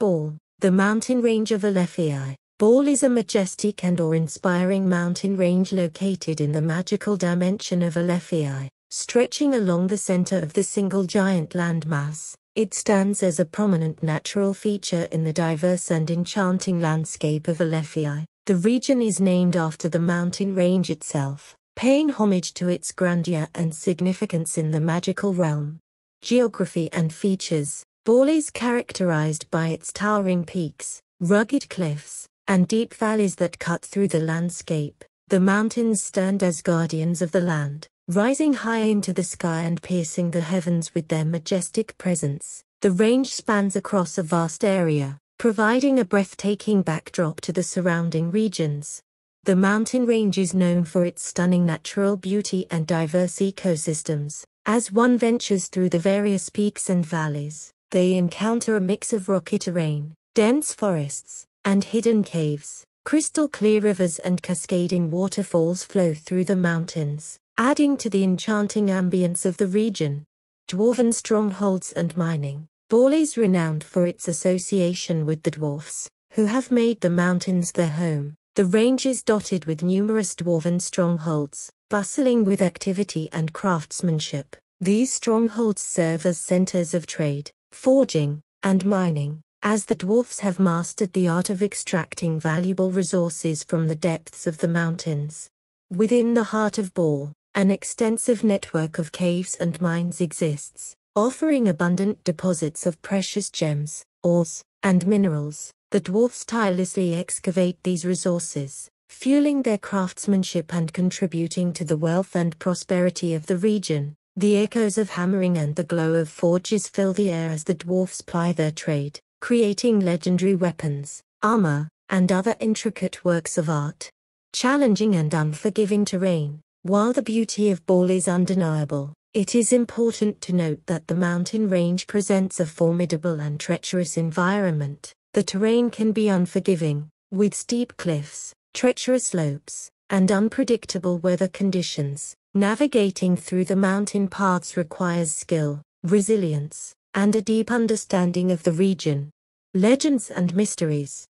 Baal, the mountain range of Alefyi. Baal is a majestic and awe-inspiring mountain range located in the magical dimension of Alefyi, stretching along the center of the single giant landmass. It stands as a prominent natural feature in the diverse and enchanting landscape of Alefyi. The region is named after the mountain range itself, paying homage to its grandeur and significance in the magical realm. Geography and features Baal is characterized by its towering peaks, rugged cliffs, and deep valleys that cut through the landscape. The mountains stand as guardians of the land, rising high into the sky and piercing the heavens with their majestic presence. The range spans across a vast area, providing a breathtaking backdrop to the surrounding regions. The mountain range is known for its stunning natural beauty and diverse ecosystems. As one ventures through the various peaks and valleys, they encounter a mix of rocky terrain, dense forests, and hidden caves. Crystal clear rivers and cascading waterfalls flow through the mountains, adding to the enchanting ambience of the region. Dwarven strongholds and mining. Baal is renowned for its association with the dwarfs, who have made the mountains their home. The range is dotted with numerous dwarven strongholds, bustling with activity and craftsmanship. These strongholds serve as centers of trade, forging, and mining, as the dwarfs have mastered the art of extracting valuable resources from the depths of the mountains. Within the heart of Baal, an extensive network of caves and mines exists, offering abundant deposits of precious gems, ores, and minerals. The dwarfs tirelessly excavate these resources, fueling their craftsmanship and contributing to the wealth and prosperity of the region. The echoes of hammering and the glow of forges fill the air as the dwarfs ply their trade creating legendary weapons, armor, and other intricate works of art. Challenging and unforgiving terrain. While the beauty of Baal is undeniable, it is important to note that the mountain range presents a formidable and treacherous environment. The terrain can be unforgiving, with steep cliffs, treacherous slopes, and unpredictable weather conditions. Navigating through the mountain paths requires skill, resilience, and a deep understanding of the region. Legends and mysteries.